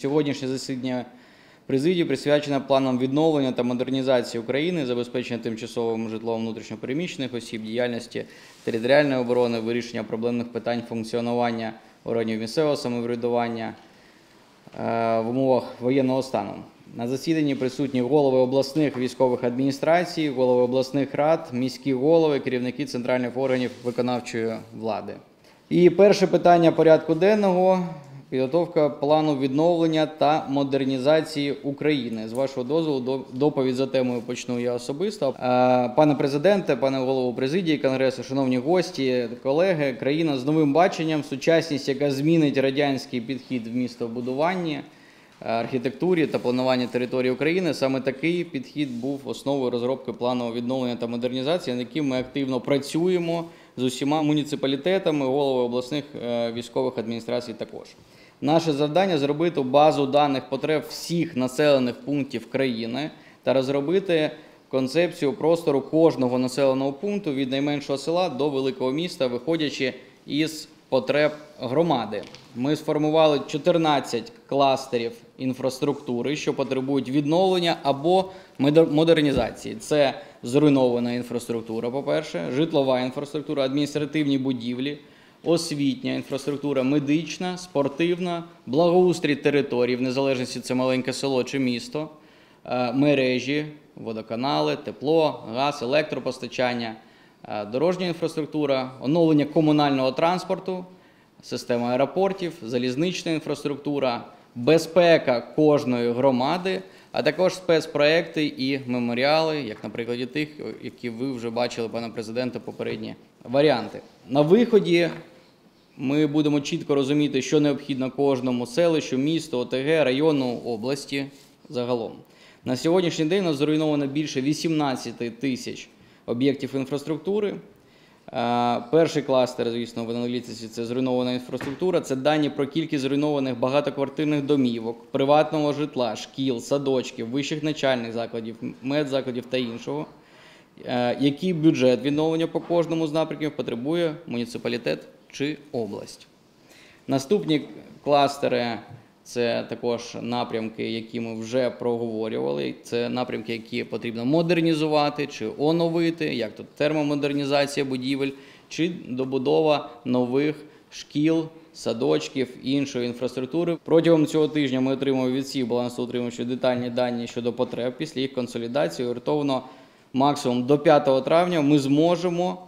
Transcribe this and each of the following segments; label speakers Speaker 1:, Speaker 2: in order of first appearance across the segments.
Speaker 1: Сьогоднішнє засідання президії присвячено планам відновлення та модернізації України, забезпечення тимчасовим житлом внутрішньопереміщених осіб, діяльності територіальної оборони, вирішення проблемних питань функціонування органів місцевого самоврядування е, в умовах воєнного стану. На засіданні присутні голови обласних військових адміністрацій, голови обласних рад, міські голови, керівники центральних органів виконавчої влади. І перше питання порядку денного підготовка плану відновлення та модернізації України. З вашого дозволу, до- доповідь за темою почну я особисто. Е, Пане президенте, пане голово президії Конгресу, шановні гості, колеги, країна з новим баченням, сучасність, яка змінить радянський підхід в містобудуванні архітектурі та плануванні території України. Саме такий підхід був основою розробки плану відновлення та модернізації, над яким ми активно працюємо з усіма муніципалітетами, голови обласних е, військових адміністрацій також. Наше завдання зробити базу даних потреб всіх населених пунктів країни та розробити концепцію простору кожного населеного пункту від найменшого села до великого міста, виходячи із потреб громади. Ми сформували 14 кластерів інфраструктури, що потребують відновлення або модернізації. Це зруйнована інфраструктура, по-перше, житлова інфраструктура, адміністративні будівлі, освітня інфраструктура, медична, спортивна, благоустрій територій, в незалежності це маленьке село чи місто, е, мережі, водоканали, тепло, газ, електропостачання, е, дорожня інфраструктура, оновлення комунального транспорту, система аеропортів, залізнична інфраструктура, безпека кожної громади, а також спецпроекти і меморіали, як на прикладі тих, які ви вже бачили, пане президенте, попередні варіанти. На виході ми будемо чітко розуміти, що необхідно кожному селищу, місту, ОТГ, району, області загалом. На сьогоднішній день у нас зруйновано більше 18 тисяч об'єктів інфраструктури. Е, Перший кластер, звісно, в аналітиці це зруйнована інфраструктура. Це дані про кількість зруйнованих багатоквартирних домівок, приватного житла, шкіл, садочків, вищих начальних закладів, медзакладів та іншого. Е, Який бюджет відновлення по кожному з напрямків потребує муніципалітет чи область? Наступні кластери це також напрямки, які ми вже проговорювали. Це напрямки, які потрібно модернізувати чи оновити, як тут термомодернізація будівель, чи добудова нових шкіл, садочків іншої інфраструктури. Протягом цього тижня ми отримали від всіх балансоутримувачів детальні дані щодо потреб. Після їх консолідації орієнтовно максимум до 5 травня ми зможемо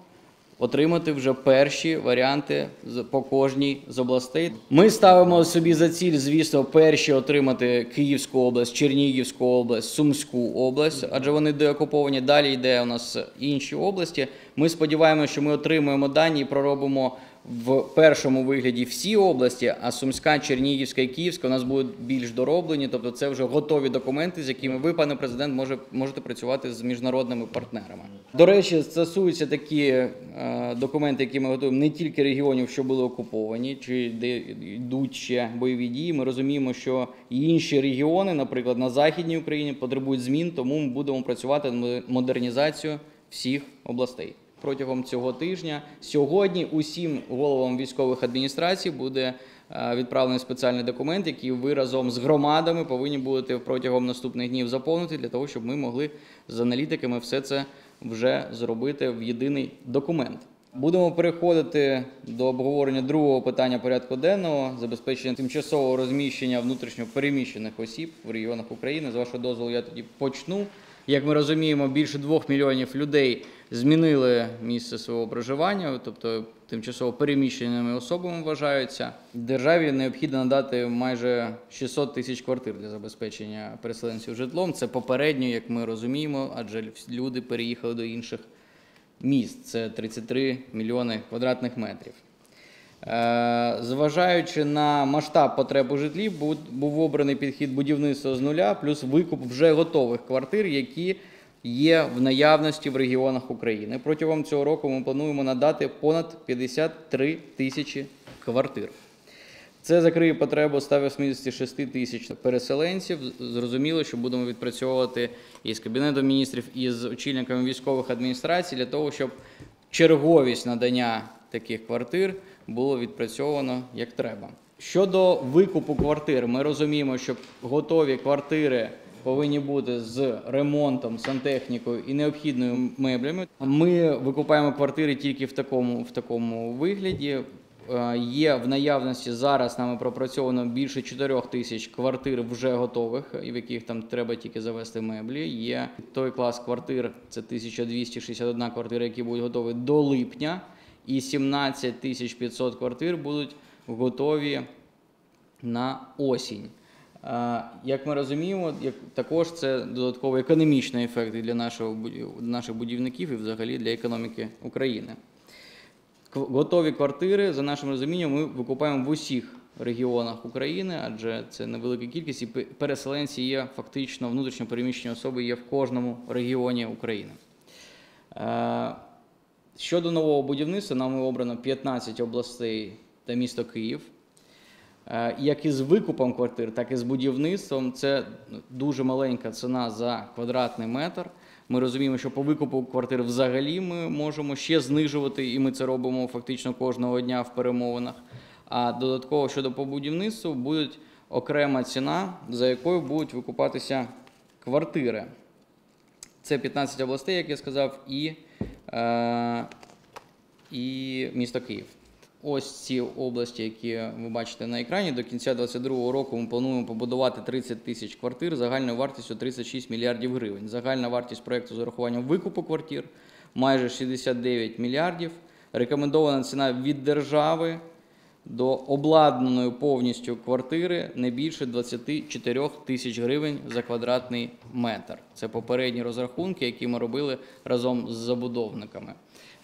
Speaker 1: отримати вже перші варіанти по кожній з областей. Ми ставимо собі за ціль, звісно, перші отримати Київську область, Чернігівську область, Сумську область, адже вони деокуповані. Далі йде у нас інші області. Ми сподіваємося, що ми отримаємо дані і проробимо в першому вигляді всі області, а Сумська, Чернігівська і Київська у нас будуть більш дороблені. Тобто, це вже готові документи, з якими ви, пане президент, може, можете працювати з міжнародними партнерами. До речі, стосуються такі е, документи, які ми готуємо не тільки регіонів, що були окуповані, чи де йдуть ще бойові дії. Ми розуміємо, що інші регіони, наприклад, на західній Україні, потребують змін, тому ми будемо працювати над модернізацією всіх областей. Протягом цього тижня сьогодні усім головам військових адміністрацій буде е, відправлений спеціальний документ, який ви разом з громадами повинні будете протягом наступних днів заповнити для того, щоб ми могли з аналітиками все це вже зробити в єдиний документ. Будемо переходити до обговорення другого питання порядку денного забезпечення тимчасового розміщення внутрішньо переміщених осіб в регіонах України. З вашого дозволу, я тоді почну. Як ми розуміємо, більше двох мільйонів людей змінили місце свого проживання, тобто тимчасово переміщеними особами вважаються. Державі необхідно надати майже 600 тисяч квартир для забезпечення переселенців житлом. Це попередньо, як ми розуміємо, адже люди переїхали до інших міст. Це 33 мільйони квадратних метрів. Е, Зважаючи на масштаб потреб у житлі, був обраний підхід будівництва з нуля, плюс викуп вже готових квартир, які є в наявності в регіонах України. Протягом цього року ми плануємо надати понад 53 тисячі квартир. Це закриє потребу 186 тисяч переселенців. Зрозуміло, що будемо відпрацьовувати із Кабінетом міністрів, і з очільниками військових адміністрацій для того, щоб черговість надання таких квартир було відпрацьовано як треба. Щодо викупу квартир, ми розуміємо, що готові квартири повинні бути з ремонтом, сантехнікою і необхідними меблями. Ми викупаємо квартири тільки в такому, в такому вигляді. Е, Є в наявності зараз нами пропрацьовано більше 4 тисяч квартир вже готових, в яких там треба тільки завести меблі. Є той клас квартир, це 1261 квартира, які будуть готові до липня, і 17 тисяч 500 квартир будуть готові на осінь. Е, Як ми розуміємо, також це додатковий економічний ефект для нашого наших будівників і взагалі для економіки України. Готові квартири, за нашим розумінням, ми викупаємо в усіх регіонах України, адже це невелика кількість, і переселенці є фактично внутрішньо переміщені особи є в кожному регіоні України. Щодо нового будівництва, нами обрано 15 областей та місто Київ. Е, Як і з викупом квартир, так і з будівництвом. Це дуже маленька ціна за квадратний метр. Ми розуміємо, що по викупу квартир взагалі ми можемо ще знижувати, і ми це робимо фактично кожного дня в перемовинах. А додатково щодо по будівництву буде окрема ціна, за якою будуть викупатися квартири. Це 15 областей, як я сказав, і, і місто Київ. Ось ці області, які ви бачите на екрані. До кінця 2022 року ми плануємо побудувати 30 тисяч квартир загальною вартістю 36 мільярдів гривень. Загальна вартість проєкту з урахуванням викупу квартир майже 69 мільярдів. Рекомендована ціна від держави до обладнаної повністю квартири не більше 24 тисяч гривень за квадратний метр. Це попередні розрахунки, які ми робили разом з забудовниками.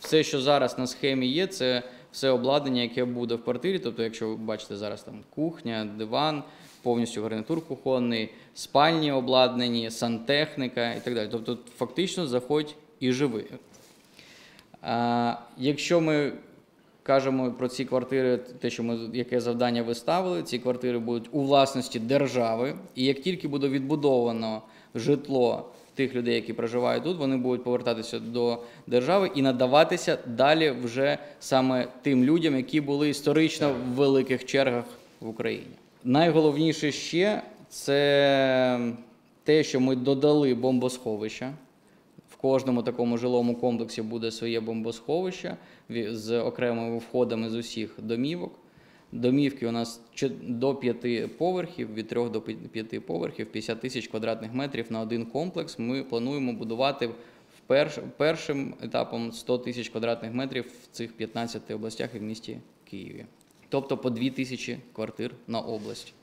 Speaker 1: Все, що зараз на схемі є, це все обладнання, яке буде в квартирі. Тобто, якщо ви бачите зараз там кухня, диван, повністю гарнитур кухонний, спальні обладнані, сантехніка і так далі. Тобто, фактично заходь і живи. А, якщо ми кажемо про ці квартири, те, що ми яке завдання виставили, ці квартири будуть у власності держави, і як тільки буде відбудовано житло тих людей, які проживають тут, вони будуть повертатися до держави і надаватися далі вже саме тим людям, які були історично в великих чергах в Україні. Найголовніше ще це те, що ми додали бомбосховища. Кожному такому жилому комплексі буде своє бомбосховище з окремими входами з усіх домівок. Домівки у нас до п'яти поверхів, від трьох до пі- п'яти поверхів, 50 тисяч квадратних метрів на один комплекс. Ми плануємо будувати перш, першим етапом 100 тисяч квадратних метрів в цих 15 областях і в місті Києві. Тобто по 2 тисячі квартир на область.